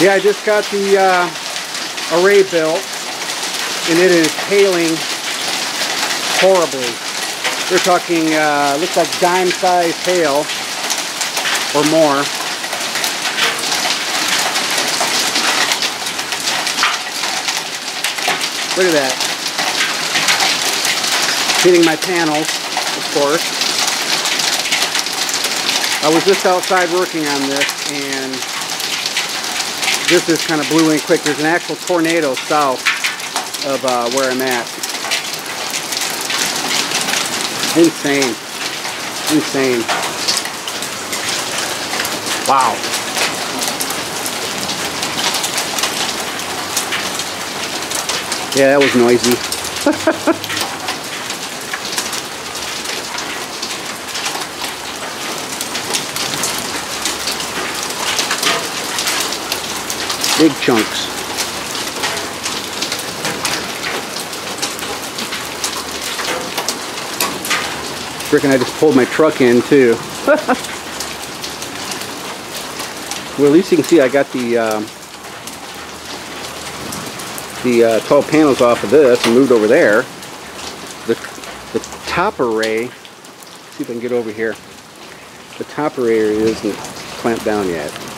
Yeah, I just got the uh, array built and it is hailing horribly. We're talking, uh, looks like dime size hail or more. Look at that. Hitting my panels, of course. I was just outside working on this and this is kind of blew in quick. There's an actual tornado south of uh, where I'm at. Insane. Insane. Wow. Yeah, that was noisy. big chunks. I just pulled my truck in too. well at least you can see I got the um, the uh, 12 panels off of this and moved over there. The, the top array, see if I can get over here. The top array isn't clamped down yet.